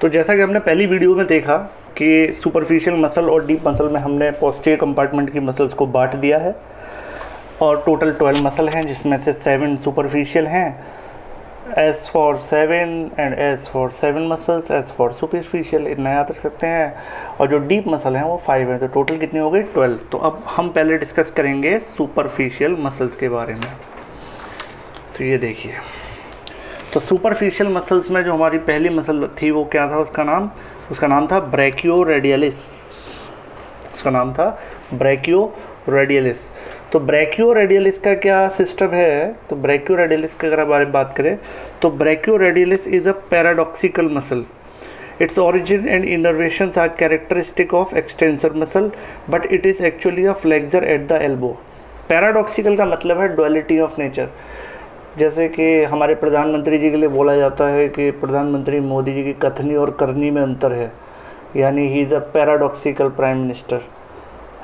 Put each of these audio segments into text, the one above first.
तो जैसा कि हमने पहली वीडियो में देखा कि सुपरफिशियल मसल और डीप मसल में हमने पोस्टियर कंपार्टमेंट की मसल्स को बांट दिया है और टोटल ट्वेल्व मसल हैं, जिसमें से सेवन सुपरफिशियल हैं। S for seven and S for seven muscles S for superficial इतना याद रख सकते हैं। और जो डीप मसल हैं, वो फाइव हैं। तो टोटल कितनी हो गई? ट्वेल्व तो अब हम पहले डिस्कस करेंगे सुपरफिशियल मसल्स के बारे में। तो ये देखिए। तो सुपरफिशियल मसल्स में जो हमारी पहली मसल थी, वो क्या था उसका नाम? उसका नाम था ब्रैकियो रेडियलिस उसका नाम था ब्रैकियो रेडियलिस तो ब्रैकियो रेडियलिस का क्या सिस्टम है? तो ब्रैकियो रेडियलिस के अगर बारे में बात करें तो brachioradialis is a paradoxical muscle its origin and innervations are characteristic of extensor muscle, but it is actually a flexor at the elbow paradoxical का मतलब है डुअलिटी ऑफ़ नेचर जैसे कि हमारे प्रधानमंत्री जी के लिए बोला जाता है कि प्रधानमंत्री मोदी जी की कथनी और करनी में अंतर है। यानी he is a paradoxical prime minister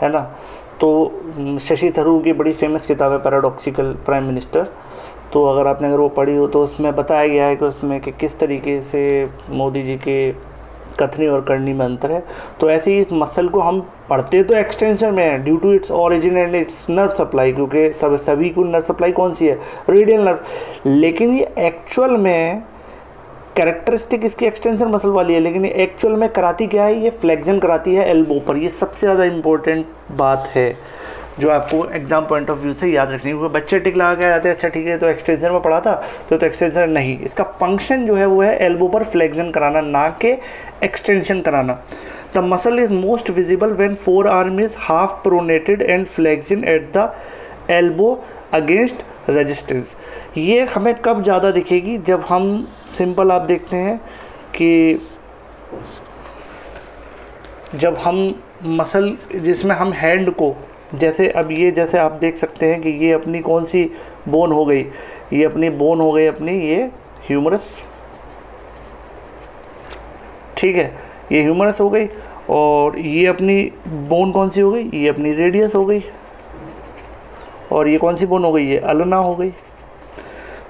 है ना? तो शशि थरूर की बड़ी फ़ेमस किताब है पैराडॉक्सिकल प्राइम मिनिस्टर तो अगर आपने अगर वो पढ़ी हो तो उसमें बताया गया है कि उसमें कि किस तरीके से मोदी जी के कथनी और करनी में अंतर है। तो ऐसे ही इस मसल को हम पढ़ते तो एक्सटेंशन में है due to its origin and its nerve supply क्योंकि सब, सभी को नर्व सप्लाई कौन सी है? रेडियल नर्व लेकिन ये एक्चुअल में कैरेक्टरिस्टिक इसकी एक्सटेंशन मसल वाली है, लेकिन एक्चुअल में कराती क्या है? ये फ्लेक्जन कराती है एल्बो पर। ये सबसे ज़्यादा इंपॉर्टेंट बात है। जो आपको एग्ज़ाम पॉइंट ऑफ़ व्यू से याद रखनी है बच्चे टिक लगा के आते हैं अच्छा ठीक है तो एक्सटेंशन में पढ़ा था तो तो एक्सटेंशन नहीं, इसका फ़ंक्शन जो है, वो है एल्बो पर फ्लेक्जन कराना, ना के एक्सटेंशन कराना। The muscle is most visible when forearm is half pronated and flexion at the elbow against resistance ये हमें कब ज़्यादा दिखेगी? जब हम सिंपल आप देखते हैं कि जब हम मसल जिसमें हम हैंड को जैसे अब ये, जैसे आप देख सकते हैं कि ये अपनी कौन सी बोन हो गई? ये अपनी बोन हो गई अपनी, ये ह्यूमरस ठीक है, ये ह्यूमरस हो गई और ये अपनी बोन कौन सी हो गई? ये अपनी रेडियस हो गई। और ये कौन सी बोन हो गई? ये अलना हो गई।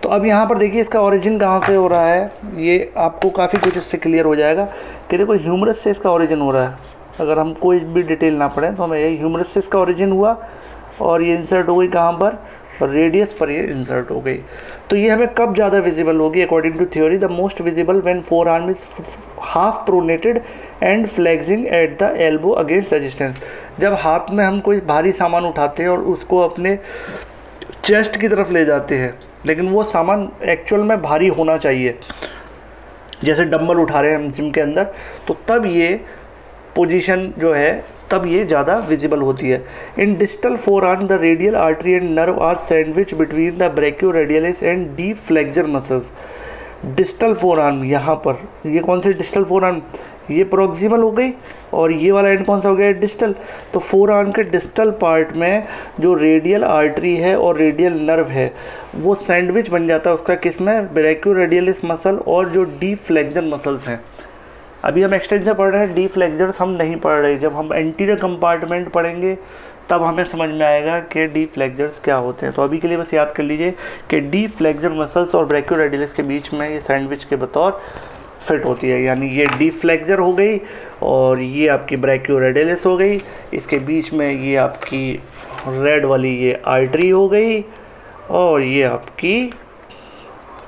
तो अब यहाँ पर देखिए इसका ओरिजिन कहाँ से हो रहा है। ये आपको काफ़ी कुछ इससे क्लियर हो जाएगा कि देखो ह्यूमरस से इसका ओरिजिन हो रहा है। अगर हम कोई भी डिटेल ना पढ़ें तो हमें यही ह्यूमरस से इसका ओरिजिन हुआ और ये इंसर्ट हो गई कहाँ पर? रेडियस पर ये इंसर्ट हो गई। तो ये हमें कब ज़्यादा विजिबल होगी? According to theory the most visible when forearm is half pronated and flexing at the elbow against resistance जब हाथ में हम कोई भारी सामान उठाते हैं और उसको अपने चेस्ट की तरफ़ ले जाते हैं, लेकिन वो सामान एक्चुअल में भारी होना चाहिए। जैसे डंबल उठा रहे हैं हम जिम के अंदर तो तब ये पोजीशन जो है, तब ये ज़्यादा विजिबल होती है। In distal forearm the radial artery and nerve are sandwich between the brachioradialis and deep flexor muscles distal forearm यहाँ पर, ये कौन से डिस्टल फोर आर्म ये प्रोक्सिमल हो गई और ये वाला एंड कौन सा हो गया? डिस्टल तो फोर आर्म के डिस्टल पार्ट में जो रेडियल आर्टरी है और रेडियल नर्व है, वो सैंडविच बन जाता है उसका किसमें? ब्रेक्यो रेडियलिस मसल और जो डीप फ्लेक्जर मसल्स हैं। अभी हम एक्सटेंशन पढ़ रहे हैं डी फ्लेक्जर्स हम नहीं पढ़ रहे। जब हम एंटीरियर कंपार्टमेंट पढ़ेंगे, तब हमें समझ में आएगा कि डी फ्लेक्जर्स क्या होते हैं। तो अभी के लिए बस याद कर लीजिए कि डी फ्लेक्जर मसल्स और ब्रैक्योरेडिलस के बीच में ये सैंडविच के बतौर फिट होती है। यानी ये डी फ्लेक्जर हो गई और ये आपकी ब्रैक्योरेडिलस हो गई। इसके बीच में ये आपकी रेड वाली ये आर्टरी हो गई और ये आपकी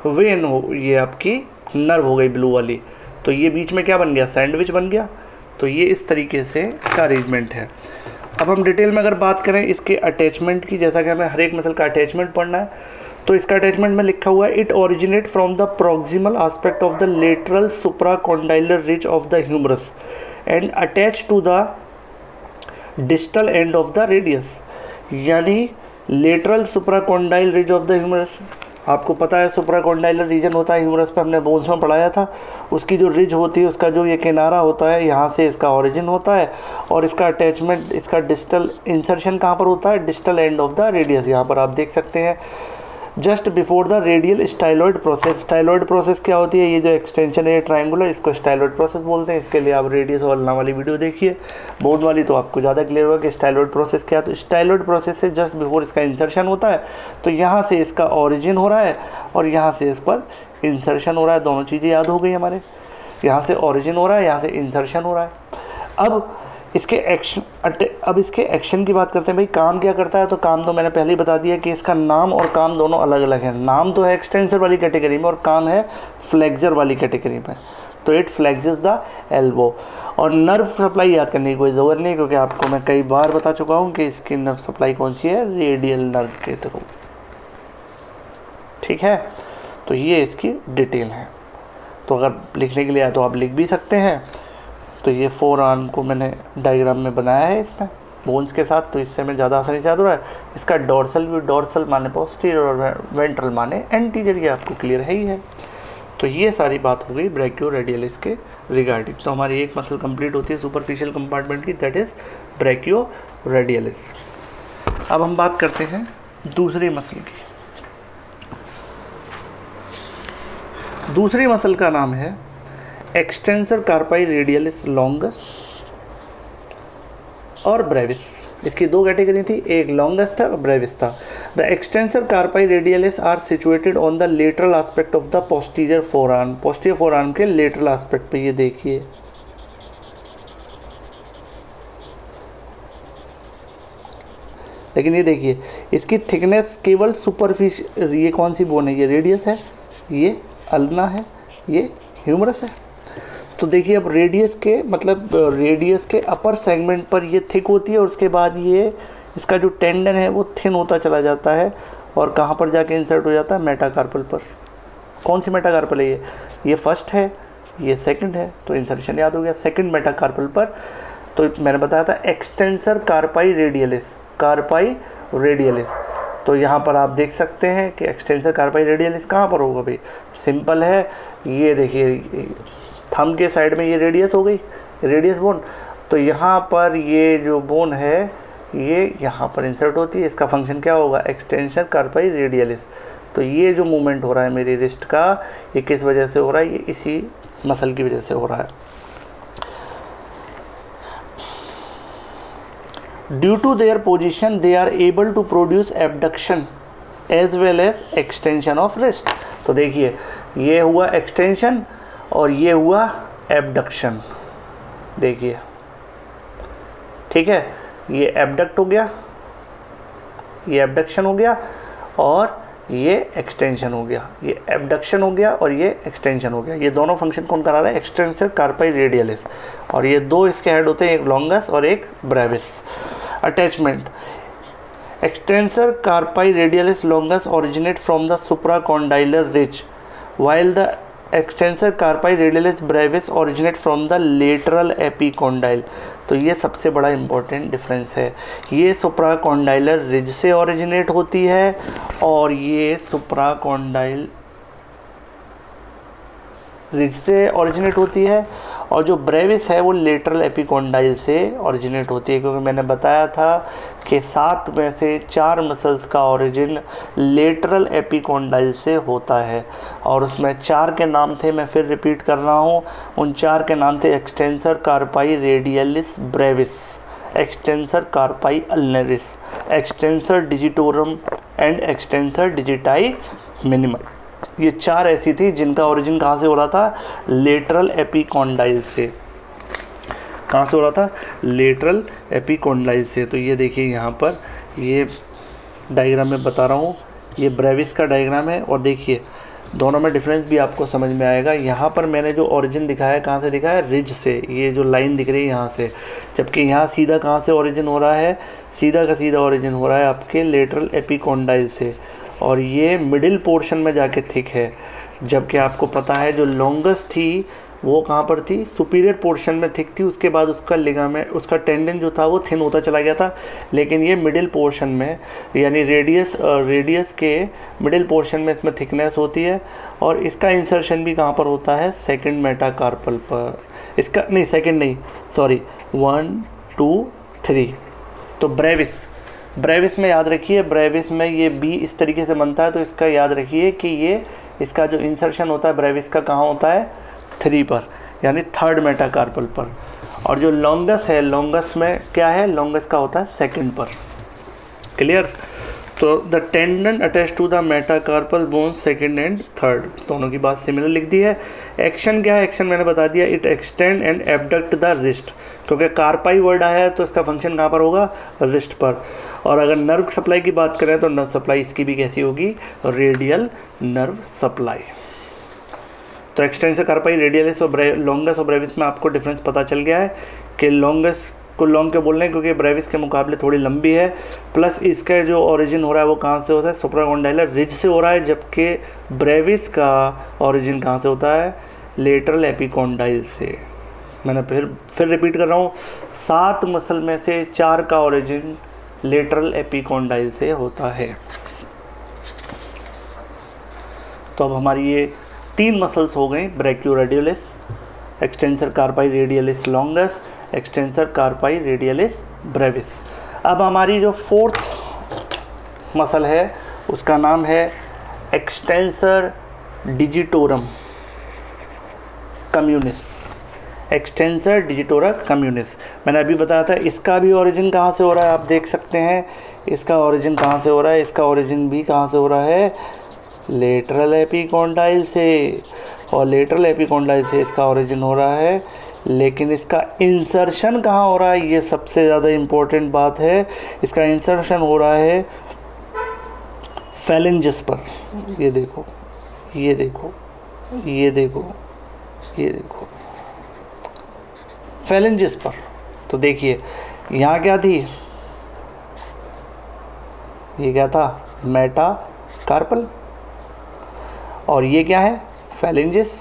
वेन हो, ये आपकी नर्व हो गई ब्लू वाली। तो ये बीच में क्या बन गया? सैंडविच बन गया। तो ये इस तरीके से इसका अरेंजमेंट है। अब हम डिटेल में अगर बात करें इसके अटैचमेंट की, जैसा कि हमें हर एक मसल का अटैचमेंट पढ़ना है तो इसका अटैचमेंट में लिखा हुआ है it originate from the proximal aspect of the lateral supracondylar ridge of the humerus and attach to the distal end of the radius यानी lateral supracondylar ridge of the humerus आपको पता है सुप्राकोंडाइलर रीजन होता है humerus पे हमने bones में पढ़ाया था। उसकी जो रिज होती है, उसका जो ये किनारा होता है, यहाँ से इसका ओरिजिन होता है और इसका अटैचमेंट इसका डिजिटल इंसर्शन कहाँ पर होता है? Digital end of the radius यहाँ पर आप देख सकते हैं। Just before the radial styloid process. Styloid process क्या होती है? ये जो एक्सटेंशन है, ये ट्राइंगुलर इसको स्टाइलॉइड प्रोसेस बोलते हैं। इसके लिए आप रेडियस और लना वाली वीडियो देखिए। बोर्ड वाली तो आपको ज़्यादा क्लियर होगा कि स्टाइलॉइड प्रोसेस क्या तो स्टाइलॉइड प्रोसेस से जस्ट बिफोर इसका इंसर्शन होता है तो यहाँ से इसका ऑरिजिन हो रहा है और यहाँ से इस पर इंसर्शन हो रहा है। दोनों चीज़ें याद हो गई हमारे। यहाँ से ओरिजिन हो रहा है, यहाँ से इंसर्शन हो रहा है। अब इसके एक्शन अब इसके एक्शन की बात करते हैं, भाई, काम क्या करता है? तो काम तो मैंने पहले ही बता दिया कि इसका नाम और काम दोनों अलग अलग हैं। नाम तो है एक्सटेंसर वाली कैटेगरी में और काम है फ्लेक्जर वाली कैटेगरी में। तो इट फ्लेक्सेस द एल्बो और नर्व सप्लाई याद करने की कोई ज़रूरत नहीं क्योंकि आपको मैं कई बार बता चुका हूँ कि इसकी नर्व सप्लाई कौन सी है? रेडियल नर्व के थ्रू ठीक है? तो ये इसकी डिटेल है। तो अगर लिखने के लिए आया तो आप लिख भी सकते हैं। तो ये फोर आर्म को मैंने डायग्राम में बनाया है इसमें बोन्स के साथ तो इससे मैं ज़्यादा आसानी से याद हो रहा है। इसका डॉर्सल भी डॉर्सल माने पोस्टीरियर और वेंट्रल माने एंटीरियर ये आपको क्लियर है ही है। तो ये सारी बात हो गई ब्रैक्यो रेडियलिस के रिगार्डिंग तो हमारी एक मसल कंप्लीट होती है सुपरफिशियल कंपार्टमेंट की दैट इज़ ब्रैक्यो रेडियलिस अब हम बात करते हैं दूसरी मसल की। दूसरी मसल का नाम है एक्सटेंसर कार्पाई रेडियलिस लॉन्गस और ब्रेविस इसकी दो कैटेगरी थी, एक लॉन्गस था, और ब्रेविस था। The extensor carpi radialis are situated on the lateral aspect of the posterior forearm posterior forearm के लेटरल एस्पेक्ट पे ये देखिए। लेकिन ये देखिए, इसकी थिकनेस केवल सुपरफिश ये कौन सी बोन है? ये रेडियस है, ये अल्ना है, ये ह्यूमरस है। तो देखिए, अब रेडियस के मतलब रेडियस के अपर सेगमेंट पर ये थिक होती है और उसके बाद ये, इसका जो टेंडन है, वो थिन होता चला जाता है और कहाँ पर जाके इंसर्ट हो जाता है? मेटाकार्पल पर। कौन सी मेटाकार्पल है ये? ये फ़र्स्ट है, ये सेकंड है तो इंसर्शन याद हो गया। सेकंड मेटाकार्पल पर तो मैंने बताया था extensor carpi radialis carpi radialis तो यहाँ पर आप देख सकते हैं कि एक्सटेंसर कार्पाई रेडियलिस कहाँ पर होगा भाई? सिंपल है। ये देखिए थम के साइड में ये रेडियस हो गई, रेडियस बोन। तो यहाँ पर ये जो बोन है, ये यहाँ पर इंसर्ट होती है, इसका फ़ंक्शन क्या होगा? एक्सटेंशन कार्पाई रेडियलिस तो ये जो मूवमेंट हो रहा है मेरी रिस्ट का, ये किस वजह से हो रहा है? ये इसी मसल की वजह से हो रहा है। Due to their position they are able to produce abduction as well as extension of wrist तो देखिए, ये हुआ एक्सटेंशन और ये हुआ एबडक्शन देखिए। ठीक है? ये एबडक्ट हो गया, ये एबडक्शन हो गया और ये एक्सटेंशन हो गया। ये एबडक्शन हो गया और ये एक्सटेंशन हो गया। ये दोनों फ़ंक्शन कौन करा रहा है? एक्सटेंशन कार्पाई रेडियलिस और ये दो इसके हेड होते हैं, एक लॉन्गस और एक brevis attachment extensor carpi radialis longus originate from the supracondylar ridge while the extensor carpi radialis brevis originate from the lateral epicondyle तो ये सबसे बड़ा इंपॉर्टेंट डिफरेंस है। ये सुप्राकोंडाइलर रिज से ओरिजिनेट होती है और ये सुप्राकोंडाइल रिज से ओरिजिनेट होती है। और जो ब्रेविस है वो लेटरल एपिकोंडाइल से ओरिजिनेट होती है, क्योंकि मैंने बताया था कि सात में से चार मसल्स का ओरिजिन लेटरल एपिकोंडाइल से होता है। और उसमें चार के नाम थे, मैं फिर रिपीट कर रहा हूँ, उन चार के नाम थे extensor carpi radialis brevis extensor carpi ulnaris extensor digitorum and extensor digiti minimum ये चार ऐसी थी जिनका ओरिजिन कहाँ से हो रहा था? लेटरल एपिकोंडाइल से। कहाँ से हो रहा था? लेटरल एपिकोंडाइल से। तो ये देखिए यहाँ पर, ये डायग्राम में बता रहा हूँ। ये ब्रेविस का डायग्राम है और देखिए, दोनों में डिफरेंस भी आपको समझ में आएगा। यहाँ पर मैंने जो ओरिजिन दिखाया है, कहाँ से दिखाया है? रिज से। ये जो लाइन दिख रही है यहाँ से। जबकि यहाँ सीधा कहाँ से ओरिजिन हो रहा है? सीधा का सीधा ओरिजिन हो रहा है आपके लेटरल एपिकोंडाइल से। और ये मिडिल पोर्शन में जाके थिक है। जबकि आपको पता है जो लॉन्गेस्ट थी, वो कहाँ पर थी? सुपीरियर पोर्शन में थिक थी। उसके बाद उसका लिगामेंट उसका टेंडन जो था, वो थिन होता चला गया था। लेकिन ये मिडिल पोर्शन में, यानी रेडियस रेडियस के मिडिल पोर्शन में इसमें थिकनेस होती है। और इसका इंसर्शन भी कहाँ पर होता है? सेकंड मेटाकार्पल पर। इसका, नहीं सेकंड नहीं सॉरी वन टू थ्री तो ब्रेविस ब्रेविस में याद रखिए, ब्रेविस में ये बी इस तरीके से बनता है तो इसका याद रखिए कि ये इसका जो इंसर्शन होता है, ब्रेविस का कहाँ होता है? थ्री पर, यानी थर्ड मेटाकार्पल पर। और जो लॉन्गस है लॉन्गस में क्या है? लॉन्गस का होता है सेकंड पर। क्लियर तो the tendon attach to the metacarpal bone second and third दोनों की बात सिमिलर लिख दी है। एक्शन क्या है? एक्शन मैंने बता दिया it extend and abduct the wrist क्योंकि कार्पाई वर्ड आया है तो इसका फ़ंक्शन कहाँ पर होगा? रिस्ट पर। और अगर नर्व सप्लाई की बात करें तो नर्व सप्लाई इसकी भी कैसी होगी? Radial nerve supply. तो एक्सटेंशन कार्पाई रेडियलिस और लॉन्गस और ब्रेविस में आपको डिफरेंस पता चल गया है कि लॉन्गस को लॉन्ग के बोल रहे हैं? क्योंकि ब्रेविस के मुकाबले थोड़ी लंबी है, प्लस इसका जो ओरिजिन हो रहा है वो कहाँ से होता है? सुप्राकोंडाइलर रिज से हो रहा है, जबकि ब्रेविस का ओरिजिन कहाँ से होता है? लेटरल एपिकोंडाइल से। मैंने फिर फिर रिपीट कर रहा हूँ। सात मसल में से चार का ओरिजिन लेटरल एपिकोंडाइल से होता है। तो अब हमारी ये तीन मसल्स हो गए brachioradialis, extensor carpi radialis longus extensor carpi radialis brevis. अब हमारी जो फोर्थ मसल है, उसका नाम है extensor digitorum communis. Extensor digitorum communis मैंने अभी बताया था, इसका भी ओरिजिन कहाँ से हो रहा है, आप देख सकते हैं। इसका ओरिजिन कहाँ से हो रहा है, इसका ओरिजिन भी कहाँ से हो रहा है? लेटरल एपिकोंडाइल से। और लेटरल एपिकोंडाइल से इसका ओरिजिन हो रहा है। लेकिन इसका इंसर्शन कहाँ हो रहा है, ये सबसे ज़्यादा इम्पोर्टेंट बात है। इसका इंसर्शन हो रहा है फैलेंजस पर। ये देखो ये देखो ये देखो ये देखो। फैलेंजिस पर। तो देखिए, यहाँ क्या थी? ये क्या था? मेटा कार्पल और ये क्या है? Phalanges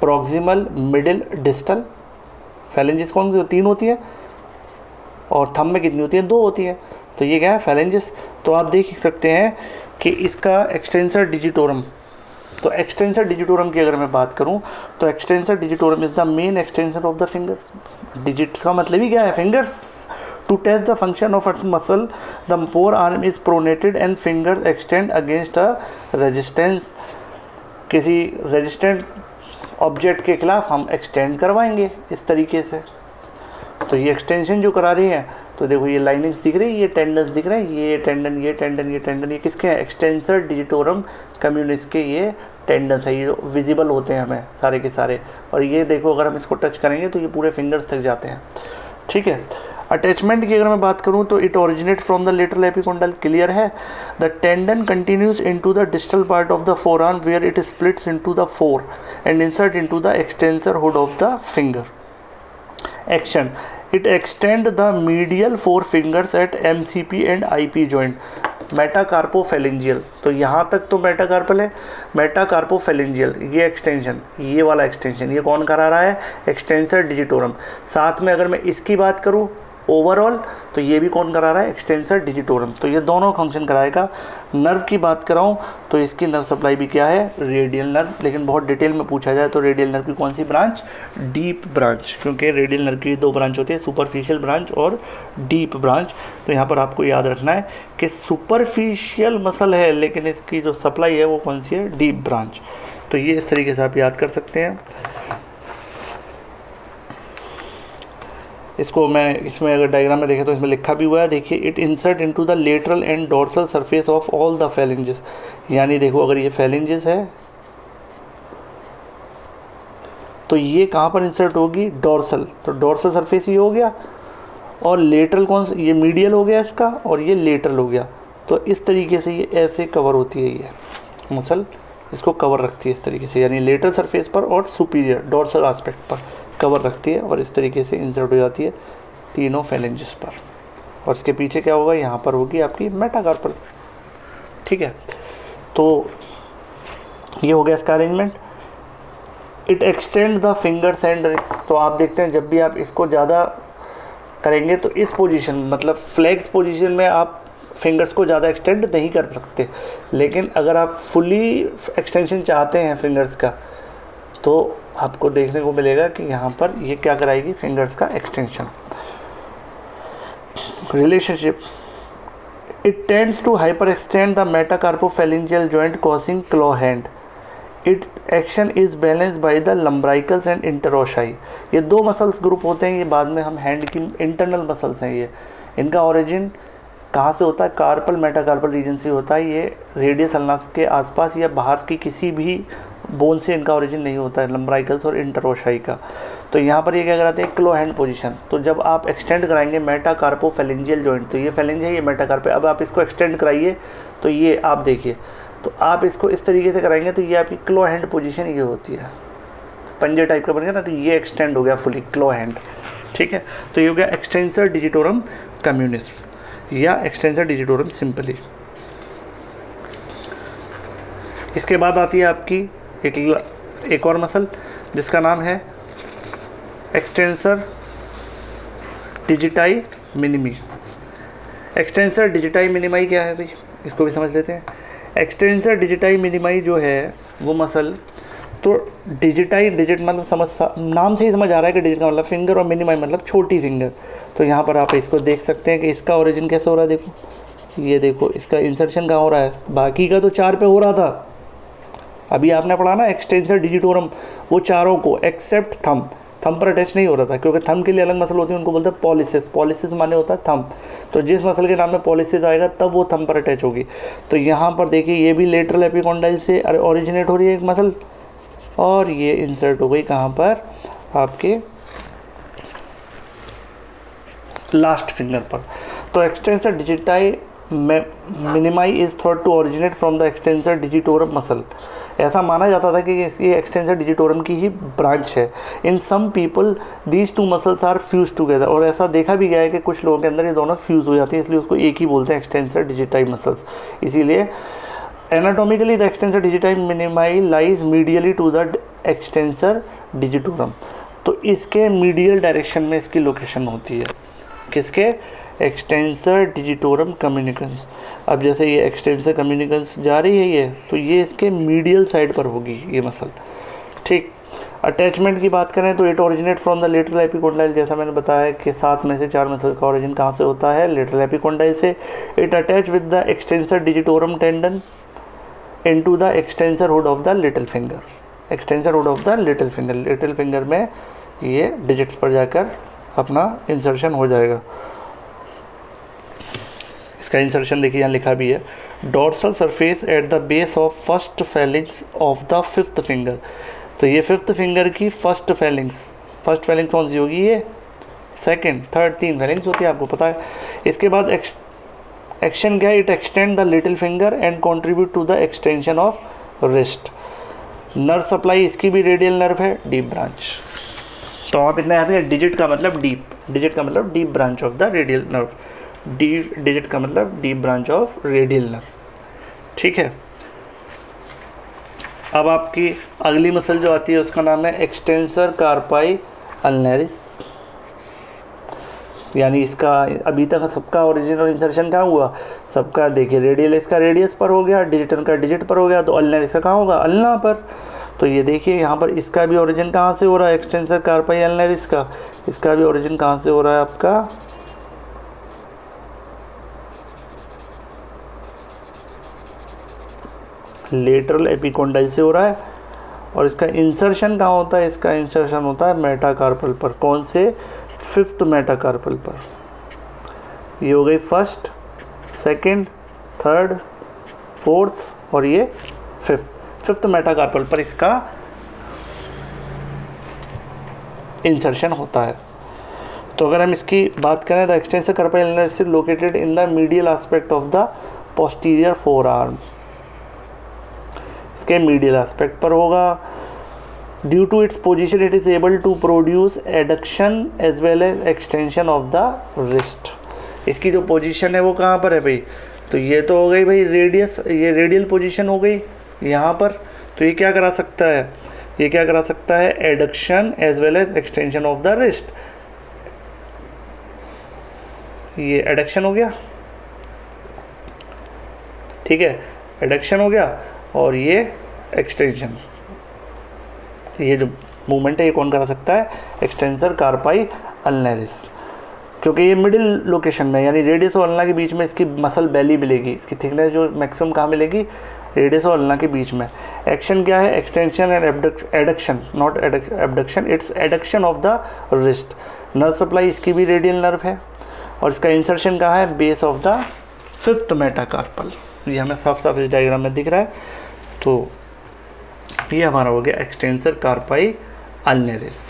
proximal middle distal phalanges कौन सी तीन होती है। और थम में कितनी होती है? दो होती है। तो ये क्या है? फैलेंजिस तो आप देख सकते हैं कि इसका एक्सटेंसर डिजिटोरम तो एक्सटेंसर डिजिटोरम की अगर मैं बात करूँ तो extensor digitorum is the main extension of the finger digit का मतलब ही क्या है? Fingers to test the function of its muscle the forearm is pronated and finger extend against a resistance किसी रेजिस्टेंट ऑब्जेक्ट के खिलाफ हम एक्सटेंड करवाएँगे इस तरीके से। तो ये एक्सटेंशन जो करा रही है तो देखो ये लाइनिंग्स दिख रही है, ये टेंडन्स दिख रहे हैं, ये टेंडन ये टेंडन ये टेंडन ये किसके हैं? एक्सटेंसर डिजिटोरम कम्युनिस्ट के ये टेंडन्स है, ये विजिबल होते हैं हमें सारे के सारे। और ये देखो, अगर हम इसको टच करेंगे तो ये पूरे फिंगर्स तक जाते हैं। ठीक है? अटैचमेंट की अगर मैं बात करूँ तो it originate from the lateral epicondyle clear है? The tendon continues into the distal part of the forearm where it splits into the four and insert into the extensor hood of the finger action it extend the medial four fingers at M C P and I P joint metacarpophalangeal तो यहाँ तक तो metacarpal है metacarpophalangeal ये extension ये वाला extension ये कौन करा रहा है? एक्सटेंसर डिजिटोरम साथ में अगर मैं इसकी बात करूँ ओवरऑल तो ये भी कौन करा रहा है? एक्सटेंसर डिजिटोरम तो ये दोनों फ़ंक्शन कराएगा नर्व की बात कराऊँ तो इसकी नर्व सप्लाई भी क्या है? रेडियल नर्व लेकिन बहुत डिटेल में पूछा जाए तो रेडियल नर्व की कौन सी ब्रांच डीप ब्रांच क्योंकि रेडियल नर्व की दो ब्रांच होती है सुपरफिशियल ब्रांच और डीप ब्रांच तो यहाँ पर आपको याद रखना है कि सुपरफिशियल मसल है, लेकिन इसकी जो सप्लाई है वो कौन सी है? डीप ब्रांच तो ये इस तरीके से आप याद कर सकते हैं। इसको मैं, इसमें अगर डायग्राम में देखें तो इसमें लिखा भी हुआ है, देखिए it insert into the lateral and dorsal surface of all the phalanges यानी देखो, अगर ये फैलेंजेस है तो ये कहाँ पर इंसर्ट होगी? डॉर्सल तो डॉर्सल सरफेस ये हो गया, और लेटरल कौन सा, ये मीडियल हो गया इसका, और ये लेटरल हो गया। तो इस तरीके से ये ऐसे कवर होती है ये मसल इसको कवर रखती है इस तरीके से, यानी लेटर सरफेस पर और सुपीरियर डॉर्सल आस्पेक्ट पर। कवर रखती है और इस तरीके से इंसर्ट हो जाती है तीनों फैलेंजेस पर। और इसके पीछे क्या होगा? यहाँ पर होगी आपकी मेटाकार्पल ठीक है? तो ये हो गया इसका arrangement it extend the fingers and रिक्स तो आप देखते हैं, जब भी आप इसको ज़्यादा करेंगे तो इस पोजीशन मतलब फ्लैग्स पोजीशन में आप फिंगर्स को ज़्यादा एक्सटेंड नहीं कर सकते। लेकिन अगर आप फुली एक्सटेंशन चाहते हैं फिंगर्स का तो आपको देखने को मिलेगा कि यहाँ पर ये क्या कराएगी? फिंगर्स का extension relationship it tends to hyperextend the metacarpophalangeal joint causing claw hand it action is balance by the lumbricals and interossei ये दो मसल्स ग्रुप होते हैं, ये बाद में हम हैंड की इंटरनल मसल्स हैं ये। इनका ओरिजिन कहाँ से होता है? कार्पल मेटाकार्पल रीजन से होता है, ये रेडियस अल्नास के आसपास या बाहर की किसी भी बोन से इनका ओरिजिन नहीं होता है लम्ब्राइकल्स और इंटरोशाई का। तो यहाँ पर ये क्या कराते हैं? क्लो हैंड पोजिशन तो जब आप एक्सटेंड कराएँगे मेटाकार्पो फेलेंजियल जॉइंट तो ये फेलेंज है, ये मेटाकार्पे अब आप इसको एक्सटेंड कराइए तो ये आप देखिए। तो आप इसको इस तरीके से कराएँगे तो ये आपकी क्लो हैंड पोजिशन ये होती है। पंजे टाइप का बन गया ना तो ये एक्सटेंड हो गया फुली क्लो हैंड ठीक है? तो ये हो गया एक्सटेंसर डिजिटोरम कम्युनिस या एक्सटेंसर डिजिटोरम सिंपली इसके बाद आती है आपकी एक एक और मसल जिसका नाम है extensor digiti minimi. Extensor digiti minimi क्या है भाई? इसको भी समझ लेते हैं। एक्सटेंसर डिजिटाई मिनिमाई जो है, वो मसल तो डिजिटाई डिजिट मतलब समझ नाम से ही समझ आ रहा है कि डिजिट का मतलब फिंगर और मिनिमाई मतलब छोटी फिंगर। तो यहाँ पर आप इसको देख सकते हैं कि इसका ओरिजिन कैसे हो रहा है, देखो। ये देखो, इसका इंसर्शन कहाँ हो रहा है? बाकी का तो चार पे हो रहा था। अभी आपने पढ़ा ना एक्सटेंसर डिजिटोरम वो चारों को एक्सेप्ट थम थम पर अटैच नहीं हो रहा था, क्योंकि थम के लिए अलग मसल होती है, उनको बोलते हैं पॉलिसिस पॉलिसिस माने होता है थम तो जिस मसल के नाम में पॉलिसिस आएगा, तब वो थम पर अटैच होगी. तो यहाँ पर देखिए, ये भी लेटरल एपिकोंडाइल से ओरिजिनेट हो रही है एक मसल और ये इंसर्ट हो गई कहाँ पर? आपके लास्ट फिंगर पर. तो extensor digiti minimi is thought to originate from the extensor digitorum muscle ऐसा माना जाता था कि ये एक्सटेंसर डिजिटोरम की ही ब्रांच है। In some people these two muscles are fuse together और ऐसा देखा भी गया है कि कुछ लोगों के अंदर ये दोनों फ्यूज़ हो जाती हैं, इसलिए उसको एक ही बोलते हैं एक्सटेंसर डिजिटाई मसल्स इसीलिए anatomically the extensor digiti minimi lies medially to the extensor digitorum तो इसके मीडियल डायरेक्शन में इसकी लोकेशन होती है। किसके? एक्सटेंसर डिजिटोरम कम्युनिकन्स अब जैसे ये एक्सटेंसर कम्युनिकन्स जा रही है ये तो ये इसके मीडियल साइड पर होगी ये मसल। ठीक अटैचमेंट की बात करें तो it originate from the lateral epicondyle जैसा मैंने बताया कि सात में से चार मसल का ओरिजिन कहाँ से होता है? लेटरल एपिकोंडाइल से। It attach with the extensor digitorum tendon into the extensor hood of the little finger extensor hood of the little finger little finger में ये डिजिट्स पर जाकर अपना इंसर्शन हो जाएगा। इसका इंसर्शन देखिए यहाँ लिखा भी है। Dorsal surface at the base of first phalanx of the fifth finger तो ये फिफ्थ फिंगर की फ़र्स्ट फेलिंग्स फ़र्स्ट फेलिंग्स कौन सी होगी ये? सेकेंड थर्ड तीन फेलिंग्स होती है, आपको पता है। इसके बाद एक्शन क्या है? It extend the little finger and contribute to the extension of wrist nerve supply इसकी भी रेडियल नर्व है डीप ब्रांच तो आप इतना याद हैं डिजिट का मतलब डीप डिजिट का मतलब deep branch of the radial nerve D digit का मतलब D branch of radial nerve ठीक है? अब आपकी अगली मसल जो आती है उसका नाम है एक्सटेंसर कार्पाई अल्नेरिस। यानी इसका अभी तक सबका ओरिजिन और इंसर्शन कहाँ हुआ? सबका, देखिए, रेडियल इसका रेडियस पर हो गया, डिजिटल का डिजिट पर हो गया तो अल्नेरिस का कहाँ होगा? अल्ना पर। तो ये देखिए, यहाँ पर इसका भी ओरिजिन कहाँ से हो रहा है? एक्सटेंसर कार्पाई अल्नेरिस का। इसका भी ओरिजिन कहाँ से हो रहा है आपका? लेटरल एपिकोंडाइल से हो रहा है और इसका इंसर्शन कहाँ होता है? इसका इंसर्शन होता है मेटाकार्पल पर। कौन से? फिफ्थ मेटाकार्पल पर। ये हो गई फ़र्स्ट, सेकंड, थर्ड, फोर्थ और ये फिफ्थ। फिफ्थ मेटाकार्पल पर इसका इंसर्शन होता है। तो अगर हम इसकी बात करें, the extensor carpal located in the medial aspect of the posterior forearm इसके मीडियल एस्पेक्ट पर होगा। Due to its position it is able to produce adduction as well as extension of the wrist इसकी जो position है वो कहाँ पर है भाई? तो ये तो हो गई भाई रेडियस ये रेडियल पोजिशन हो गई यहाँ पर। तो ये क्या करा सकता है? ये क्या करा सकता है? Adduction as well as extension of the wrist ये एडक्शन हो गया। ठीक है? एडक्शन हो गया। और ये एक्सटेंशन ये जो मूवमेंट है, ये कौन करा सकता है? एक्सटेंसर कार्पाई अल्नेरिस क्योंकि ये मिडिल लोकेशन में, यानी रेडियस और अल्ना के बीच में इसकी मसल बैली मिलेगी, इसकी थिकनेस जो मैक्सिमम कहाँ मिलेगी? रेडियस और अल्ना के बीच में. एक्शन क्या है? Extension and adduction not abduction it's adduction of the wrist nerve supply इसकी भी रेडियल नर्व है. और इसका इंसर्शन कहाँ है? Base of the fifth metacarpal ये हमें साफ़ साफ़ इस डायग्राम में दिख रहा है. तो ये हमारा हो गया एक्सटेंसर कार्पाई अल्नेरिस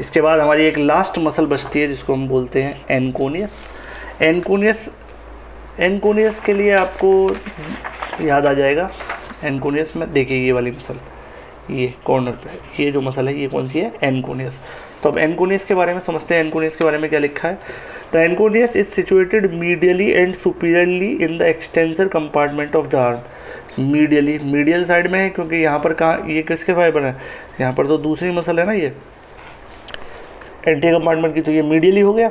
इसके बाद हमारी एक लास्ट मसल बचती है जिसको हम बोलते हैं एनकोनियस एनकोनियस एनकोनियस के लिए आपको याद आ जाएगा। एनकोनियस में देखिए ये वाली मसल ये कॉर्नर पे। ये जो मसल है, ये कौन सी है? एनकोनियस तो अब एनकोनियस के बारे में समझते हैं। एनकोनियस के बारे में क्या लिखा है? The anconeus is situated medially and superiorly in the extensor compartment of the arm medially medial side में है, क्योंकि यहाँ पर कहाँ, ये किसके फाइबर है? यहाँ पर तो दूसरी मसल है ना ये? एंटी कंपार्टमेंट की तो ये मीडियली हो गया।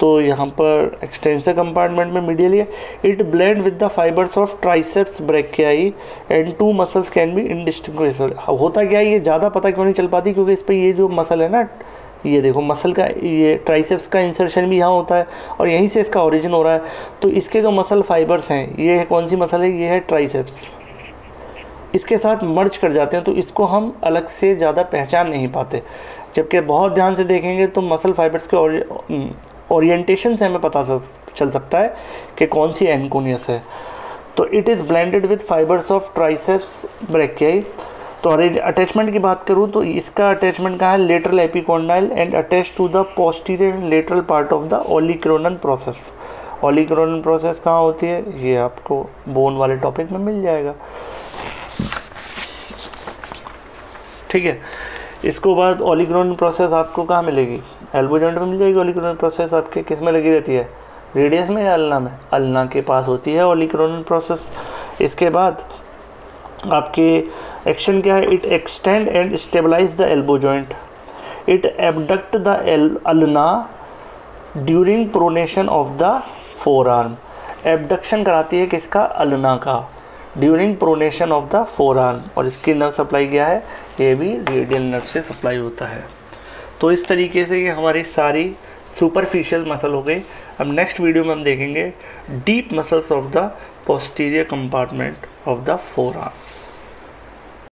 तो यहाँ पर एक्सटेंसर कंपार्टमेंट में medially it blend with the fibres of triceps brachii and two muscles can be indistinguish होता क्या है? ये ज़्यादा पता क्यों नहीं चल पाती? क्योंकि इस पर ये जो मसल है ना, ये देखो मसल का, ये ट्राइसेप्स का इंसर्शन भी यहाँ होता है और यहीं से इसका ओरिजिन हो रहा है। तो इसके जो मसल फाइबर्स हैं, ये है कौन सी मसल है? ये है ट्राइसेप्स इसके साथ मर्ज कर जाते हैं तो इसको हम अलग से ज़्यादा पहचान नहीं पाते। जबकि बहुत ध्यान से देखेंगे तो मसल फाइबर्स के ओरिएंटेशन से हमें पता चल सकता है कि कौन सी एनकोनियस है। तो it is blended with fibres of triceps brachii तो अटैचमेंट की बात करूँ तो इसका अटैचमेंट कहाँ है? Lateral epicondyle and attach to the posterior lateral part of the olecranon process olecranon process कहाँ होती है? ये आपको बोन वाले टॉपिक में मिल जाएगा। ठीक है? इसको बाद ओलिक्रोनन प्रोसेस आपको कहाँ मिलेगी? एल्बो जॉइंट में मिल जाएगी ओलिक्रोनल प्रोसेस आपके किसमें लगी रहती है? रेडियस में या अल्ना में? अल्ना के पास होती है ओलिक्रोनल प्रोसेस इसके बाद आपके एक्शन क्या है? It extend and stabilise the elbow joint it abduct the ulna during pronation of the forearm abduction कराती है किसका? अल्ना का। During pronation of the forearm और इसकी नर्व सप्लाई क्या है? ये भी रेडियल नर्व से सप्लाई होता है। तो इस तरीके से ये हमारी सारी सुपरफिशियल मसल हो गई। अब नेक्स्ट वीडियो में हम देखेंगे deep muscles of the posterior compartment of the forearm